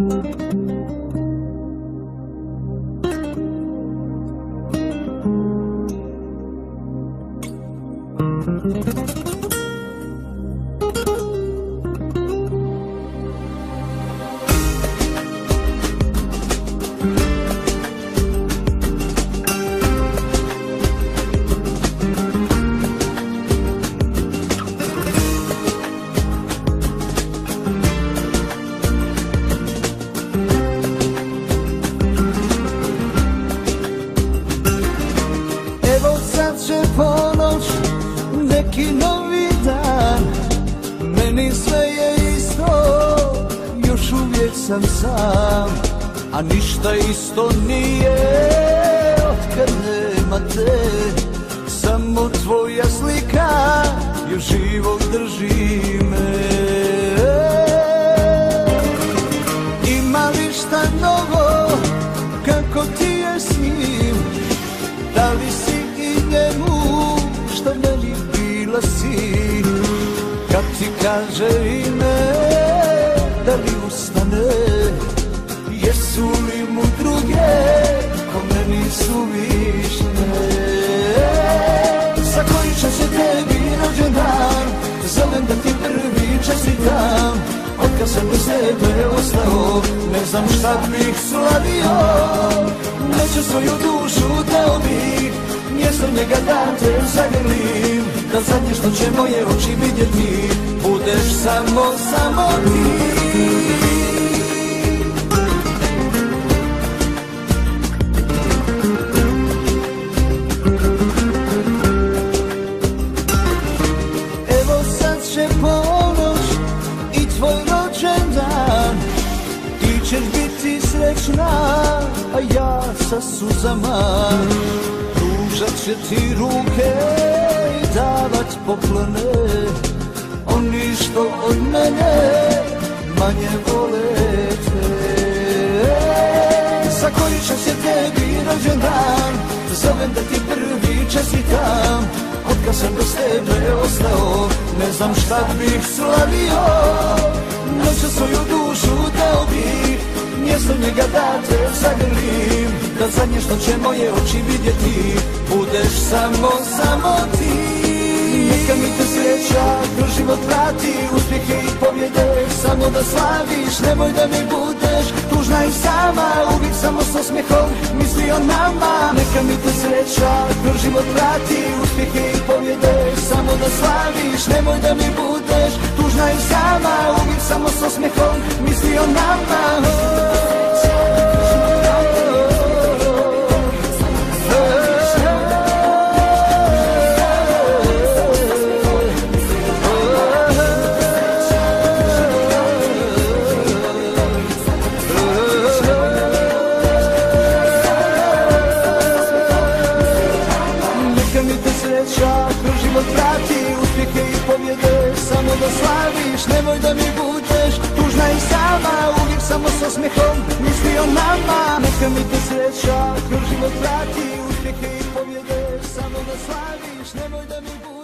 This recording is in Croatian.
Evo neki novi dan. Meni sve je isto, još uvijek sam sam A ništa isto nije, otkad nema te Samo tvoja slika, još živog drži bila si Kad ti kaže ime, da li ustane? Jesu li mu druge, ko meni su višne? Za koji će se tebi rođendan, zovem da ti prvi čestitam. Otkad sam bez tebe ostao, ne znam šta bih slavio. Neću svoju dušu dao bih, mjesto njega da te zagrlim Da zadnje što će moje oči vidjeti, budeš samo, samo ti. I tvoj Ti ćeš biti srećna, a ja sa suzama Pružat će ti ruke i davat poklone. Oni što od mene manje vole te. Za koji će se tebi rođendan? Zovem da ti prvi čestitam. Otkad sam bez tebe ostao Ne znam šta bih slavio. Noću svoju dušu dao bih Mjesto njega da te zagrlim Da zadnje što će moje oči vidjeti. Budeš samo, samo ti. Neka mi te sreća kroz život vrati Uspjehe i pobjede. Samo da slaviš Nemoj da mi budeš tužna i sama. Uvijek samo s osmijehom misli o nama. Neka mi te sreća kroz život vrati Uspjehe i pobjede. Samo da slaviš Nemoj da mi budeš tužna i sama. Uvijek samo s osmijehom misli o nama život vrati Uspjehe i pobjede samo da slaviš Nemoj da mi budeš tužna i sama Uvijek samo s osmijehom misli o nama Neka mi te sreća kroz život vrati Uspjehe i pobjede samo da slaviš Nemoj da mi budeš